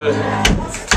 对。